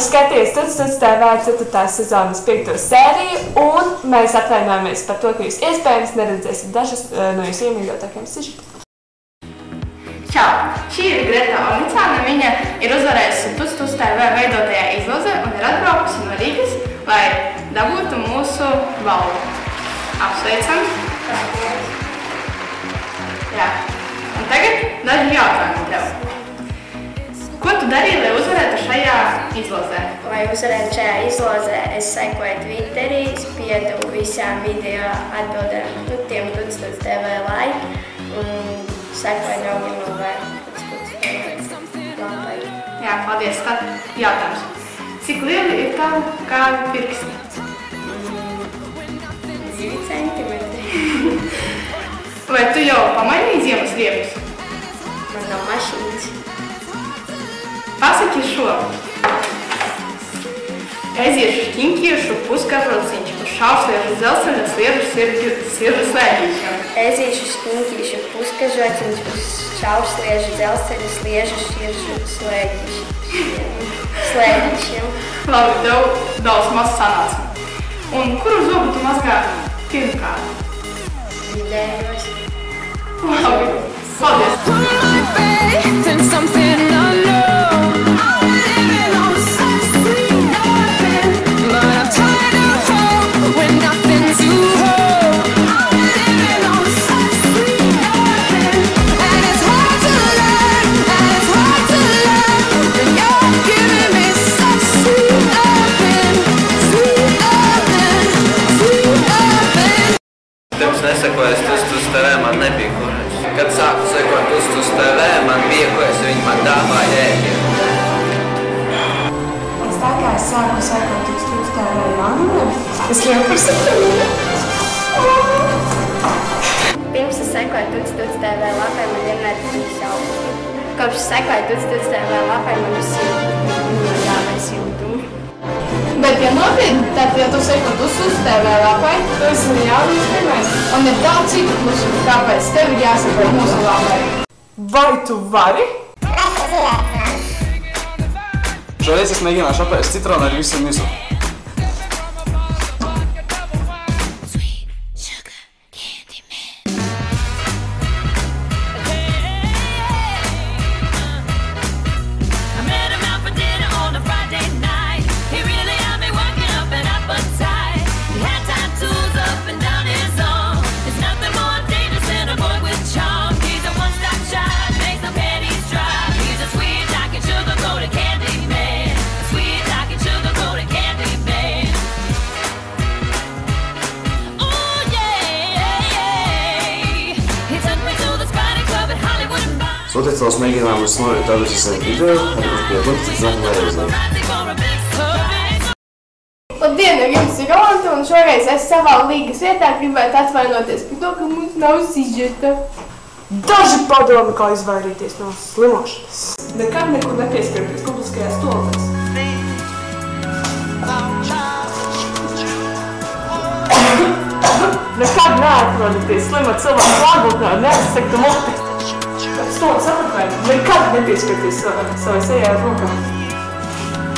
tu skaties Tuts Tuts TV 4. sezonas 5. sēriju, un mēs atvainojamies par to, ka jūs iespējams neredzēsiet dažas uh, no jūsu iemīļotākajiem sižetiem. Čau! Šī ir Greta Onicāna. Viņa ir uzvarējusi Tuts TV veidotajā izlozē un ir atbraukusi no Rīgas, lai dabūtu mūsu balvu. Apsveicam! Jā. Un tagad daži jautājumi tev. Ko tu darīji, lai uzvarētu šajā izlozē? Lai uzvarētu šajā izlozē, es sekoju Twitterī, spiedu visām video atbildēm tutiem, tuts, tuts TV laiki un sekoju draugiem no vērā, tuts, tuts TV lapai. Jā, paldies. Tad jautājums. Cik lieli ir tavu kāju pirksti? Divi centimetri. Vai tu jau pamainīji ziemas riebus? Man nav mašīnas. Pasaki šo. Eziešu šķiņķiešu puskaprociņš uz šausliežu dzelzceļa sliežu sirģu siržu slēdīšiem. Ezīšu stinķīšu puskažociņš uz šausliežu dzelzceļa sliežu širšu slēdīšiem. Slēdīšiem. Labi, tev daudz maz sanāca. Un kuru zobu tu mazgā pirmkārt? Vidējos. Labi, paldies. Kad sāku sekot uz uz TV, man bija kurš, viņi man dāvāja ēdienu. Pēc tā kā es sāku sekot Tuts TV jaunumiem, es kļuvu par septiņu. Pirms es sekoju Tuts TV lapai, man vienmēr bija šaubas. Kopš es sekoju Tuts TV lapai, man ir siltumi, dāvāja siltumi. Bet, ja nopietni, tad, ja tu seko tu uz TV lapai, tu esi jaunums pirmais. Un ir daudz citu plusu, kāpēc tev ir jāseko mūsu lapai. Vai tu vari? Šoreiz es mēģināšu apēst citronu ar visu misu. Novērtēt tādu izsēju video, arī uz pie punktus nākamajā Labdien, ar jums ir Rolanda, un šoreiz es savā līgas vietā gribētu atvainoties par to, ka mums nav sižeta. Daži padomi, kā izvairīties no slimošanas. Nekad nekur nepieskarties publiskajās toaletēs. Nekad neatrodieties slima cilvēku klātbūtnē, neizsektu muti. To sapratāji. Nekad nepieskarties savai, sejai ar rokām.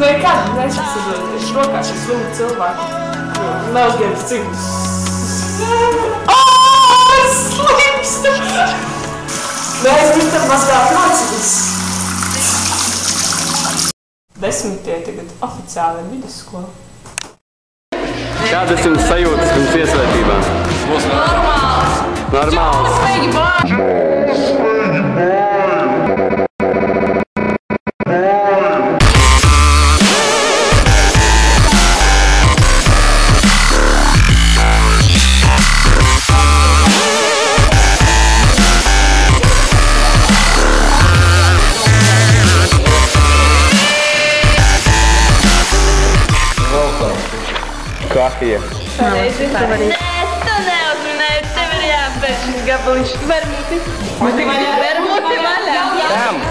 Nekad nesasadieties rokās ar slimu cilvēku. Nav dienas cimdus. Aaaa, slimst! Mēs gribam mazgāt mācības. Desmitie tagad oficiāli vidusskola. Kādas jums sajūtas pirms iesvētībām? Normāls. Normāls. Kafija. Nē, tu neuzminēji, tev ir jāpēc gabaliņš. Vermuti. Vermuti vaļā. Kam?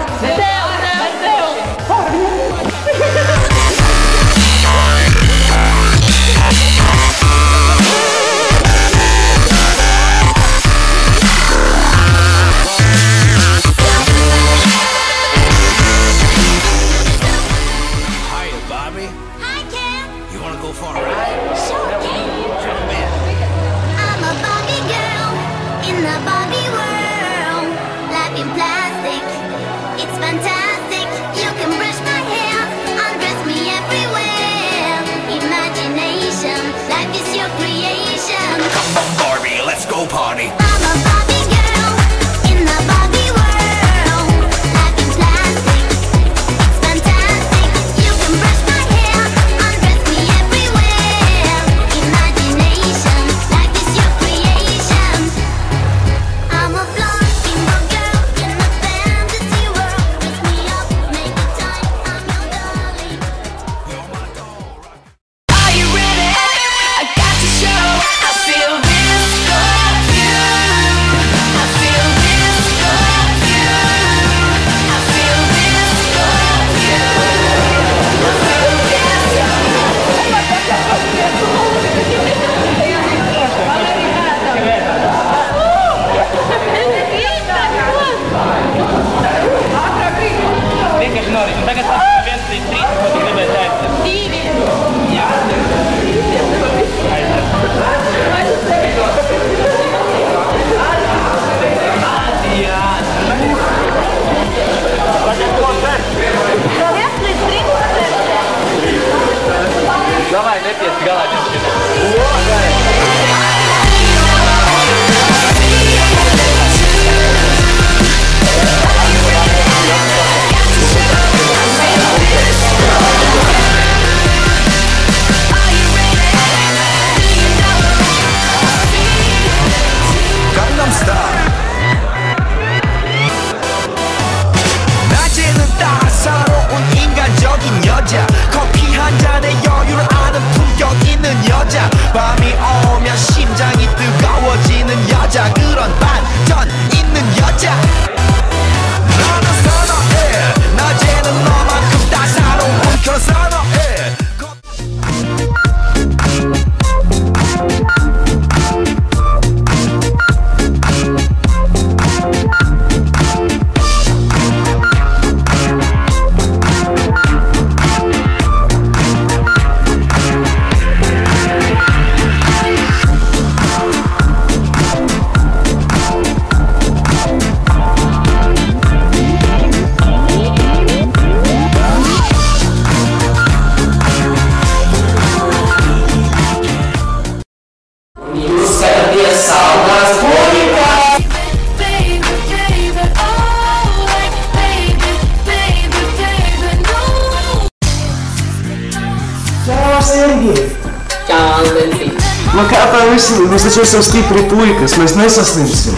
Mēs esam stipri puikas, mēs nesaslimsim.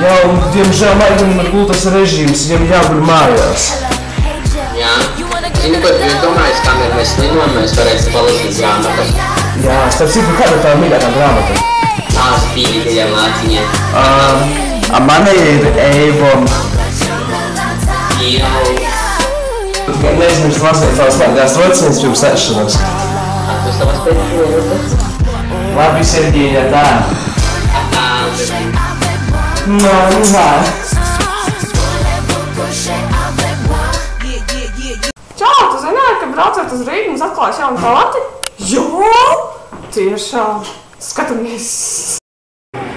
Jā, un diemžēl Maiganam ir gultas režīms, viņam jāguļ mājās. Jā. Zini, ko tu domāji, kamēr mēs slimojam, mēs varēsim palasīt grāmatas. Jā, starp citu, kāda tā mīļākā grāmata? Tās dziļām lāciņiem. Uh, manai ir Eivom. Jau. Neizmirst lasīt tās vārgās rociņas pirms ešanas. Tu savas pēdējos. Labi, Sergija, tā. Nā, nu nā. Čau, tu zināji, ka braucot uz Rīgu mums atklājas jauna palati? Jā! Tiešām! Skatāmies!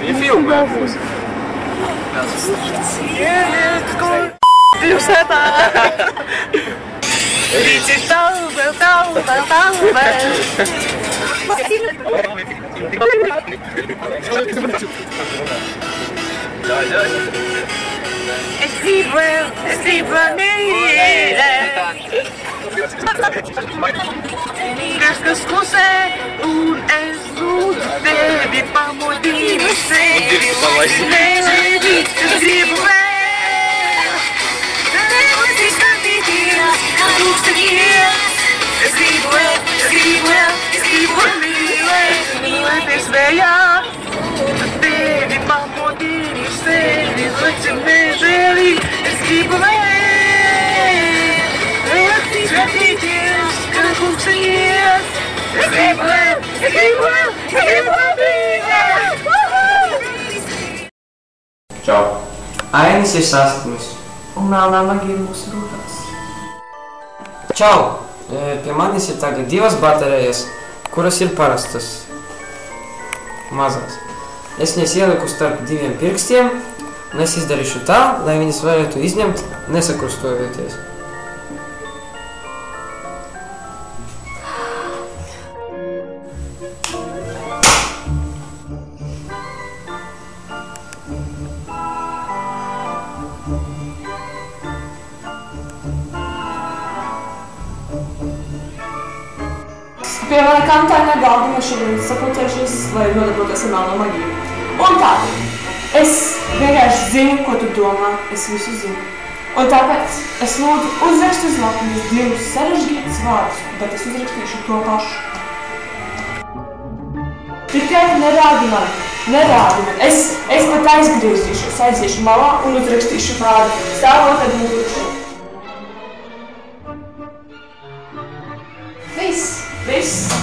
Viņa filmē būs. Pilsētā! Rīts ir taube, taube, taube! Es gribu, es zebra, zebra needed. Crezca scuse un ezut de bipamodin Se vi vor să ne legi zebra mīlēties vējā. Tevi pamodinu sevi, lūdzu mēlēdī, es gribu vēl. Nevis izskatīties, kā tūkstoties. Es gribu vēl, es gribu vēl, es gribu mīlēt. Čau. Ainis ir saslimis. Un melnā maģija mūsu rokās. Čau. E, Pie manis ir tagad divas baterijas, kuras ir parastas, mazās. Es viņas ieliku starp diviem pirkstiem, un es izdarīšu tā, lai viņas varētu izņemt, nesakrustojoties. Pie mana kantāņa galda mēs šodien sapulcējušies, lai nodarbotos ar melno maģiju. Un tā, es vienkārši zinu, ko tu domā, es visu zinu. Un tāpēc es lūdzu uzrakst uz lapiņas divus sarežģītus vārdus, bet es uzrakstīšu to pašu. Tikai nerādi man, nerādi man. Es, es pat aizgriezīšos, aiziešu malā un uzrakstīšu vārdu. Stāvot tad mūžu. Viss, viss.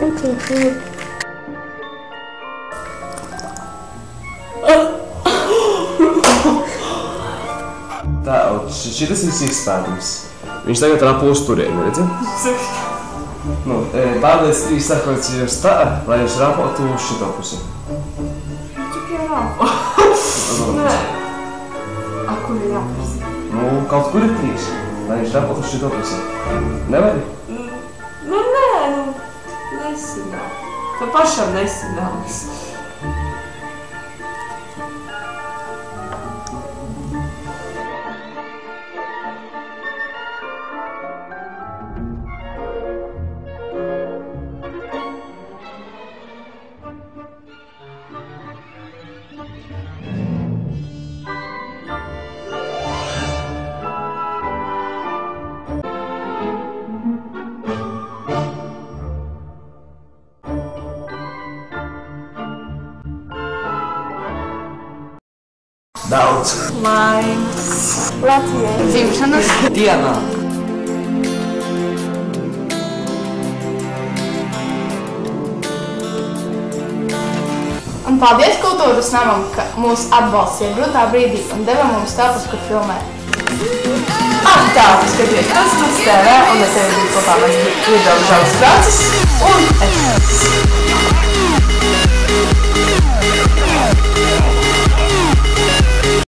Nu, Kāds bija tavs vārds? Tā, un ši- šitas ir izpētījums. Viņš tagad rapo uz turieni, redzi? Nu, e, pārliec trīs sakots jūs tā, lai viņš rapotu uz šito pusi. Cik jau rāpo? Nē. A, kur ir rāpos? Nu, kaut kur ir trīs, lai viņš rapotu uz šito pusi. Nevari? Nu, nē, nu, nesanāk. Tev pašam nesanāks. Daudz. Laimes. Latvijai. Dzimšanas Dienā. Un paldies kultūras namam, ka mūs atbalstīja grūtā brīdī un deva mums telpas, kur filmēt. Ak, tā, skaties, tas tas TV, un es tevi biju kopā mēs video žauks Francis un es.